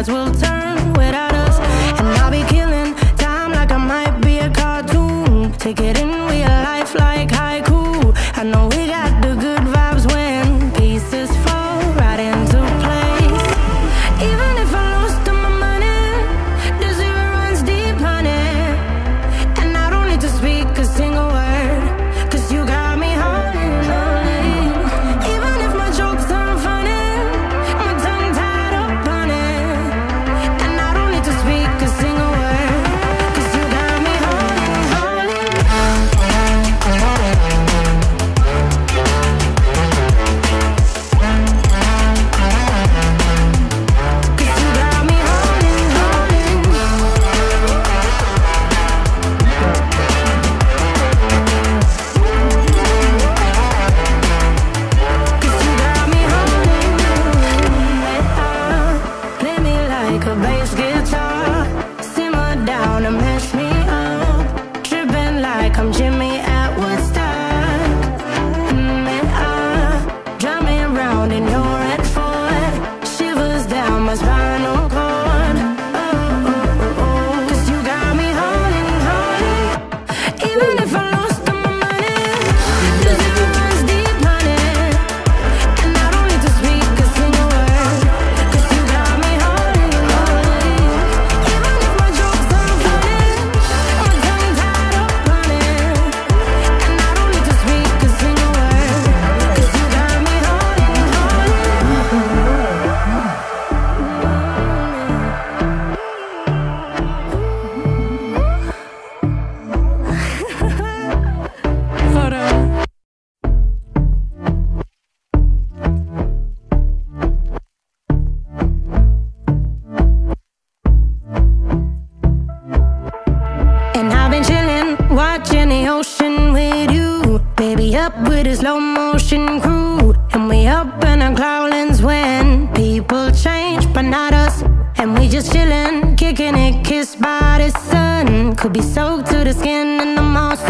tides will turn without us. And I'll be killing time like I might be a cartoon. Take it in real life like haiku. I know like a with a slow motion crew. And we up in our clouds when people change, but not us. And we just chillin', kicking it, kissed by the sun. Could be soaked to the skin in the moss.